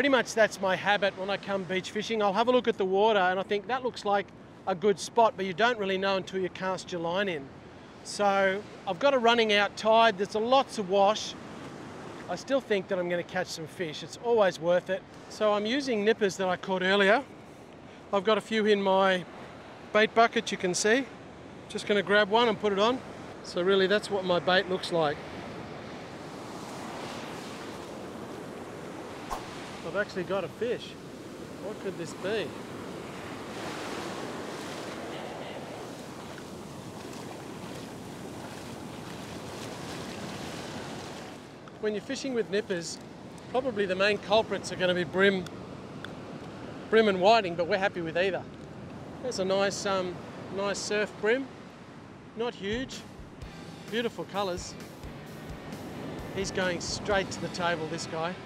pretty much that's my habit when I come beach fishing. I'll have a look at the water and I think that looks like a good spot, but you don't really know until you cast your line in. So I've got a running out tide, there's a lots of wash. I still think that I'm going to catch some fish. It's always worth it. So I'm using nippers that I caught earlier. I've got a few in my bait bucket, you can see. Just going to grab one and put it on. So really that's what my bait looks like. I've actually got a fish. What could this be? When you're fishing with nippers, probably the main culprits are going to be bream, bream and whiting, but we're happy with either. There's a nice, um, nice surf bream, not huge, beautiful colours. He's going straight to the table, this guy.